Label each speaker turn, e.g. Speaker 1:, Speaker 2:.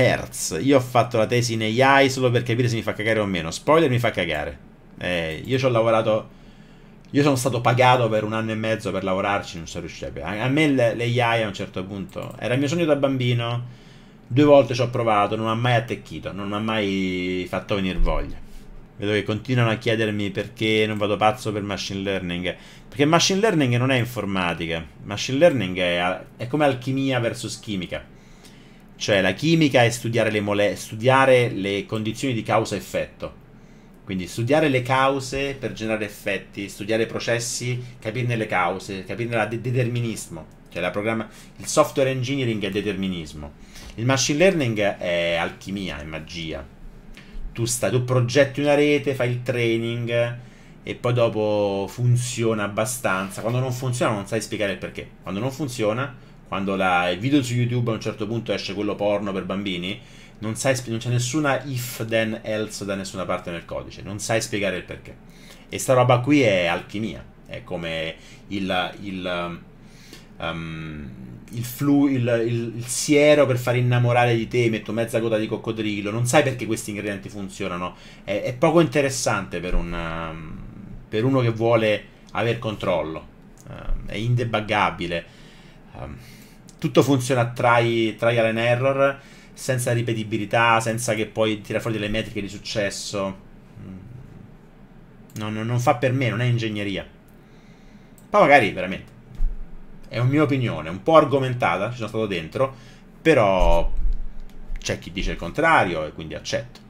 Speaker 1: Hertz. Io ho fatto la tesi in AI solo per capire se mi fa cagare o meno. Spoiler mi fa cagare. Eh, io ci ho lavorato. Io sono stato pagato per un anno e mezzo per lavorarci, non sono riuscito a... A me l'AI a un certo punto era il mio sogno da bambino. Due volte ci ho provato, non ha mai attecchito, non ha mai fatto venire voglia. Vedo che continuano a chiedermi perché non vado pazzo per machine learning. Perché machine learning non è informatica. Machine learning è, è come alchimia versus chimica. Cioè la chimica è studiare le, mole- studiare le condizioni di causa-effetto. Quindi studiare le cause per generare effetti, studiare i processi, capirne le cause, capirne il determinismo. Cioè il software engineering è determinismo. Il machine learning è alchimia, è magia. Tu, stai, tu progetti una rete, fai il training e poi dopo funziona abbastanza. Quando non funziona non sai spiegare il perché. Quando non funziona, quando la, il video su YouTube a un certo punto esce quello porno per bambini, non, sai, non c'è nessuna if then else da nessuna parte nel codice. Non sai spiegare il perché. E sta roba qui è alchimia. È come il, il um, il, flu, il, siero per far innamorare di te, metto mezza coda di coccodrillo, non sai perché questi ingredienti funzionano, è, è poco interessante per, un, um, per, uno che vuole aver controllo, uh, è indebuggabile, um, tutto funziona a try, trial and error, senza ripetibilità, senza che poi tira fuori delle metriche di successo. Non, non fa per me, non è ingegneria. Poi magari veramente è una mia opinione, un po' argomentata, ci sono stato dentro, però c'è chi dice il contrario e quindi accetto.